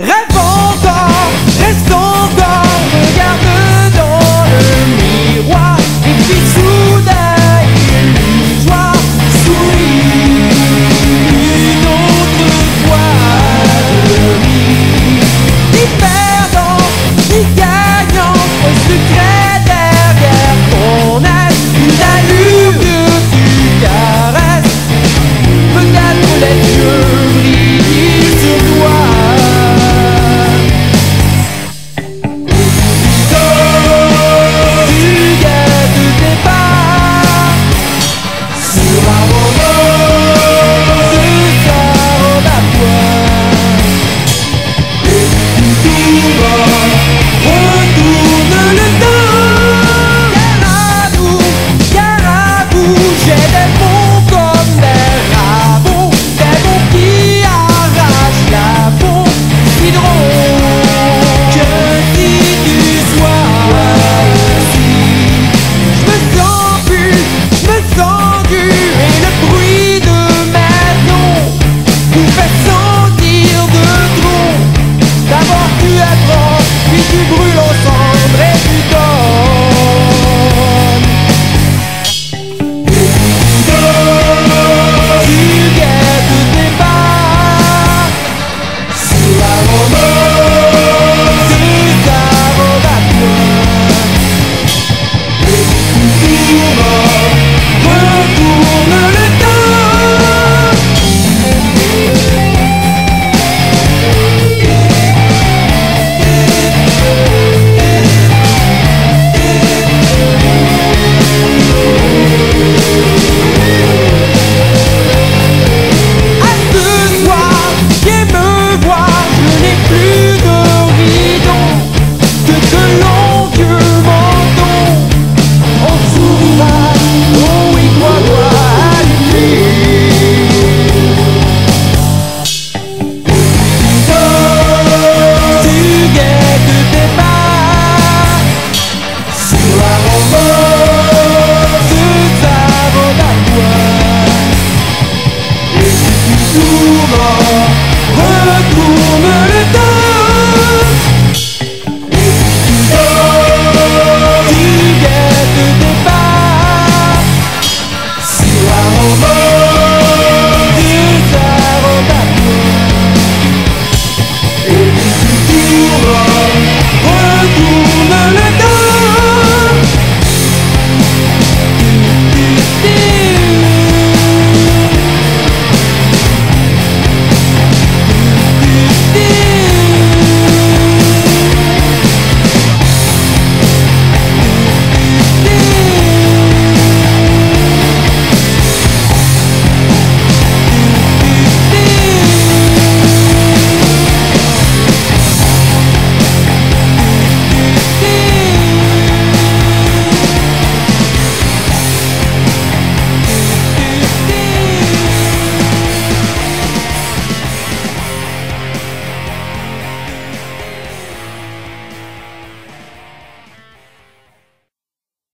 Réponds